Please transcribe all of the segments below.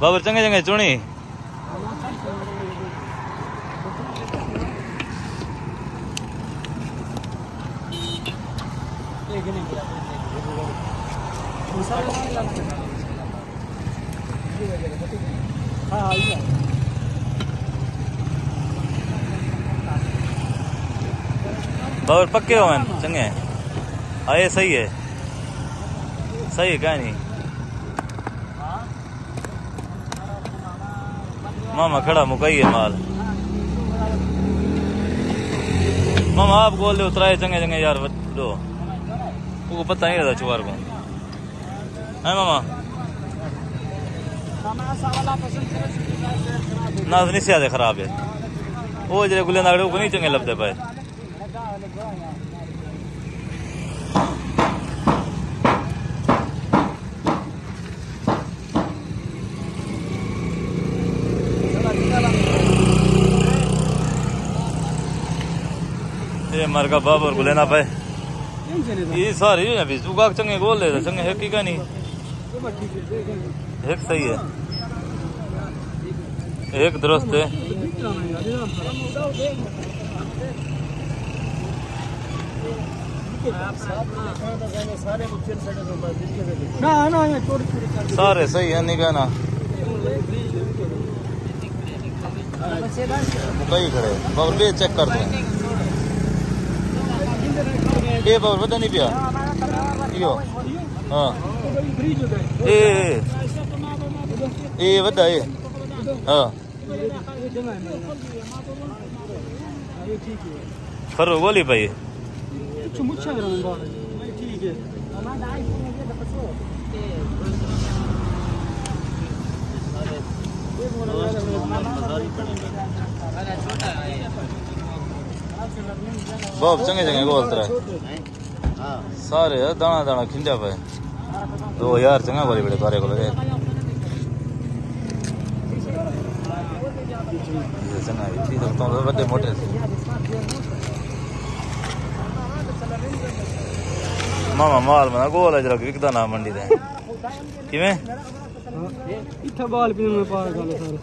بابر چنگے چنگے چونی بابر پکے ہو چنگے آئے صحیح ہے صحیح ہے کہانی ماما کھڑا مکئی ہے مال۔ ماما، آپ گول دے اترائے چنگے چنگے یار دو۔ کو پتہ نہیں رہتا چوار کو۔ ہے ماما۔ ناز نہیں سیادے خراب ہے۔ وہ جڑے گلے ناگڑے کو نہیں چنگے لبدے پائے۔ مرگا باب اور گلینا پہ۔ یہ ساری ہے ابھی۔ تو گاگ چنگے گول لے چنگے ہے کی کا نہیں۔ صحیح ہے۔ ایک درست ہے۔ سارے صحیح ہے نہیں کہنا کئی کھڑے بابر بھی چیک کر دیں۔ ډې باور ودا نه بیا یو ها اے اے ودا اے ها فر ولی بھائی ٹھیک ہے باب چنگے چنگے گول ترا سارے دانا دانا کھنڈیا پہ دو یار چنگا بڑے بڑے سارے کو لگے چنگا یہ سب تو بڑے موٹے ماما مال منا گول ہے جڑا وکدا نہ منڈی دے۔ کیویں؟ ਇੱਥੇ ਬਾਲ ਪੀਣ ਨੂੰ ਪਾਰ ਗੱਲ ਸਰ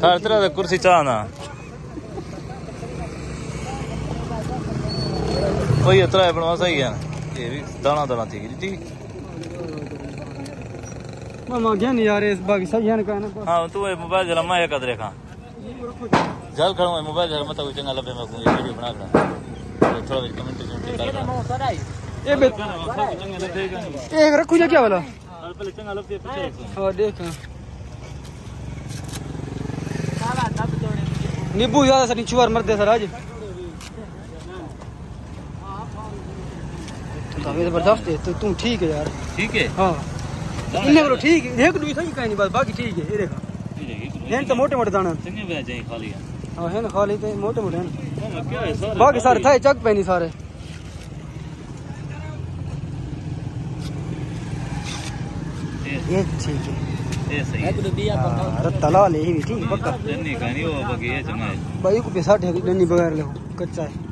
ਖਰਤਰਾ ਦਾ ਕੁਰਸੀ ਚਾਹਨਾ کوئی اترا ہے بنوا صحیح ہے یہ بھی دانا دانا تھی گئی ٹھیک ماما گیا نہیں یار اس باقی صحیح ہے کہنا ہاں تو یہ موبائل جلا میں ایک ادرے کھا جل کھڑوں ہے موبائل جلا متا کوئی چنگا لبے میں کوئی ویڈیو بنا کر تھوڑا بھی کمنٹ کمنٹ کر اے بے ایک رکھو جا کیا والا پہلے چنگا لبے پیچھے رکھو ہاں دیکھ نیبو زیادہ سر چوار مردے سر آج ہے زبردست ہے تو تم ٹھیک ہے یار۔ ٹھیک ہے؟ ہاں۔ ان کرو ٹھیک ہے ایک دوئی صحیح کہیں بس باقی ٹھیک ہے یہ دیکھا۔ ہیں تو موٹے موٹے دانا۔ سنگے بھائی جائیں خالی ہاں ہیں خالی تے موٹے موٹے ہیں۔ باقی سارے تھے جگ پہنی سارے۔ یہ ٹھیک ہے۔ ہاں، تلا لے ہی ٹھیک پکا۔ بھائی کو پیسہ بغیر لو کچا ہے۔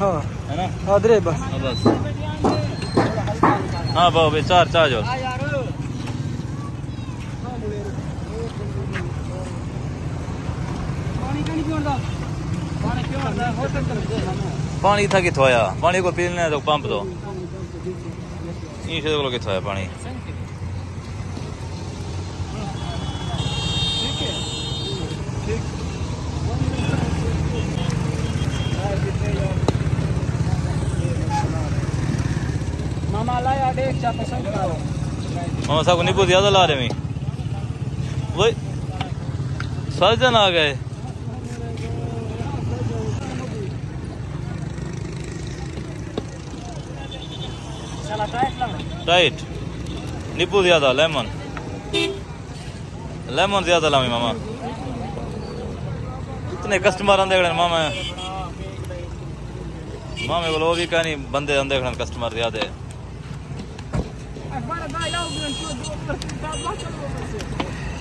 ہاں۔ بس۔ ہاں بھاؤ بھائی چار چار جو پانی تھا کتوں آیا پانی کو پینے تو پمپ تو۔ کتوں آیا پانی؟ ہاں سب نہیں پوچھا تو لا رہے میں وہ سرجن آ گئے۔ ٹائٹ نیبو زیادہ، لیمن۔ لیمن زیادہ لامی ماما۔ اتنے کسٹمر آندے کھڑے ماما۔ مامے کو بھی ہی بندے آندے کھڑے کسٹمر زیادہ ہے۔ Agora dá lá o gancho do dá lá que eu vou fazer.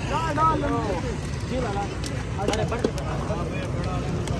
Dá, dá, não Tira lá. Agora é parte.